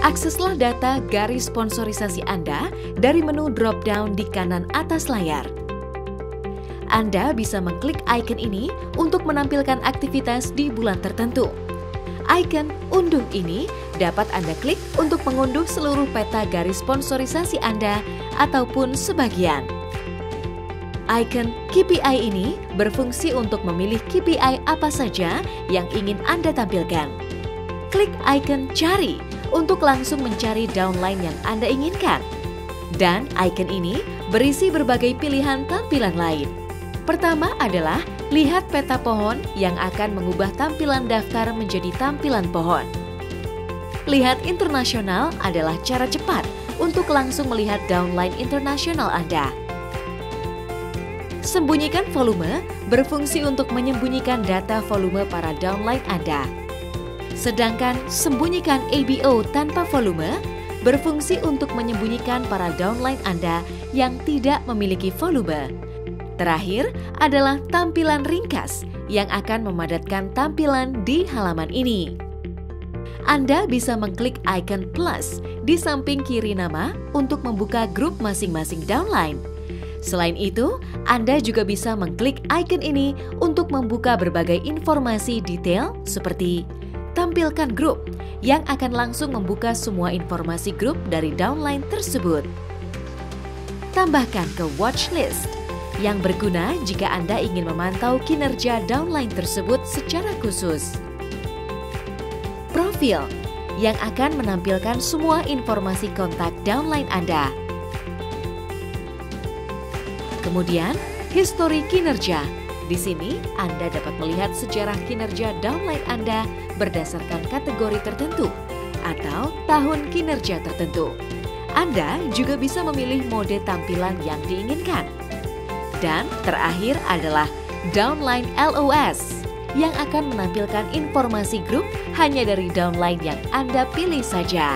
Akseslah data garis sponsorisasi Anda dari menu drop-down di kanan atas layar. Anda bisa mengklik icon ini untuk menampilkan aktivitas di bulan tertentu. Icon unduh ini dapat Anda klik untuk mengunduh seluruh peta garis sponsorisasi Anda ataupun sebagian. Icon KPI ini berfungsi untuk memilih KPI apa saja yang ingin Anda tampilkan. Klik icon cari untuk langsung mencari downline yang Anda inginkan. Dan icon ini berisi berbagai pilihan tampilan lain. Pertama adalah lihat peta pohon yang akan mengubah tampilan daftar menjadi tampilan pohon. Lihat internasional adalah cara cepat untuk langsung melihat downline internasional Anda. Sembunyikan volume berfungsi untuk menyembunyikan data volume para downline Anda. Sedangkan sembunyikan ABO tanpa volume berfungsi untuk menyembunyikan para downline Anda yang tidak memiliki volume. Terakhir adalah tampilan ringkas yang akan memadatkan tampilan di halaman ini. Anda bisa mengklik icon plus di samping kiri nama untuk membuka grup masing-masing downline. Selain itu, Anda juga bisa mengklik icon ini untuk membuka berbagai informasi detail seperti tampilkan grup yang akan langsung membuka semua informasi grup dari downline tersebut. Tambahkan ke watchlist yang berguna jika Anda ingin memantau kinerja downline tersebut secara khusus. Profil yang akan menampilkan semua informasi kontak downline Anda. Kemudian, histori kinerja. Di sini Anda dapat melihat sejarah kinerja downline Anda berdasarkan kategori tertentu atau tahun kinerja tertentu. Anda juga bisa memilih mode tampilan yang diinginkan. Dan terakhir adalah downline LOS yang akan menampilkan informasi grup hanya dari downline yang Anda pilih saja.